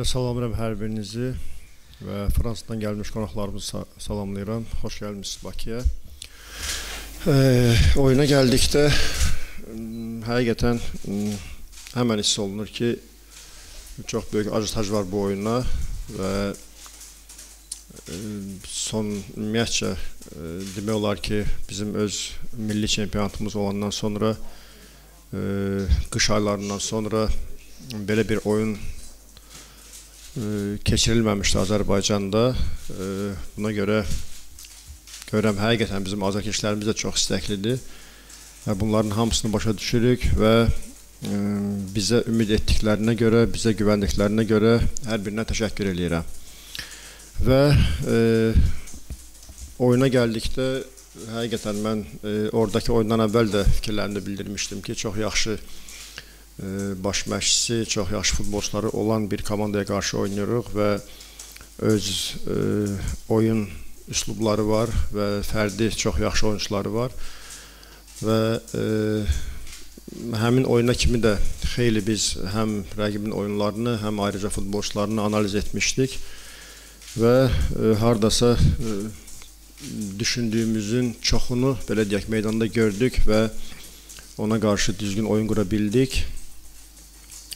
Mən də salamlayıram hər birinizi və Fransadan gəlmiş qonaqlarımızı salamlayıram. Xoş gəlmisiniz Bakıya. E, oyuna gəldikdə həqiqətən həmən hiss olunur ki, çox böyük ajitaj var bu oyuna və son ümumiyyətcə demək olar ki, bizim öz milli çempionatımız olandan sonra qış aylarından sonra belə bir oyun keçirilməmişdi Azərbaycanda. Buna görə görürəm həqiqətən bizim azərkeşlərimiz də çox istəklidir və bunların hamısını başa düşürük və bizə ümid etdiklərinə görə, bizə güvəndiklərinə görə hər birinə təşəkkür eləyirəm. Və e, oyuna gəldikdə həqiqətən mən e, oradakı oyundan əvvəl də fikirlərimi bildirmişdim ki, çox yaxşı baş məşqçisi, çox yaxşı futbolçuları olan bir komandaya qarşı oynayırıq və öz ə, oyun üslubları var və fərdi çox yaxşı oyunçuları var. Və ə, həmin oyuna kimi də xeyli biz həm rəqibin oyunlarını, həm ayrıca futbolçularını analiz etmişdik və ə, hardasa ə, düşündüyümüzün çoxunu belə deyək meydanda gördük və ona qarşı düzgün oyun qura bildik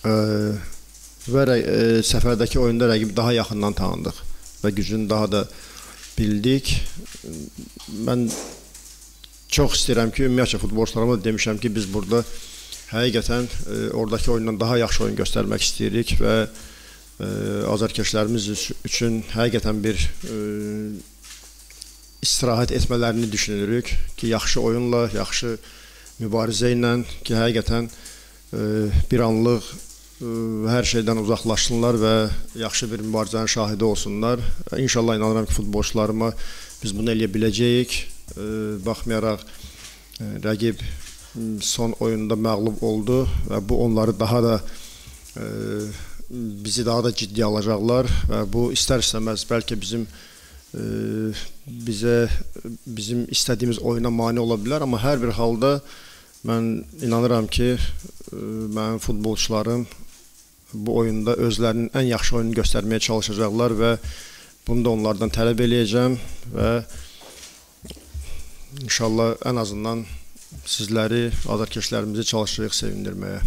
və e, səfərdəki oyunda rəqibi daha yaxından tanıdıq və gücünü daha da bildik. Mən çox istəyirəm ki, ümumiyyətcə futbolçularıma demişəm ki, biz burada həqiqətən e, oradakı oyundan daha yaxşı oyun göstərmək istəyirik və e, azarkeşlərimiz üçün həqiqətən bir e, istirahət etmələrini düşünürük ki, yaxşı oyunla, yaxşı mübarizə ilə ki, həqiqətən e, bir anlıq hər şeydən uzaqlaşsınlar və yaxşı bir mübarizənin şahidi olsunlar. İnşallah inanıram ki, futbolçularıma biz bunu eləyə biləcəyik. Baxmayaraq rəqib son oyunda məğlub oldu və bu onları daha da bizi daha da ciddi alacaqlar və bu istər-istəməz bəlkə bizim bizə bizim istədiyimiz oyuna mane ola bilər, amma hər bir halda mən inanıram ki, mənim futbolçularım bu oyunda özlərinin ən yaxşı oyununu göstərməyə çalışacaqlar və bunu da onlardan tələb eləyəcəm və inşallah ən azından sizləri, azarkeşlərimizi çalışırıq sevindirməyə.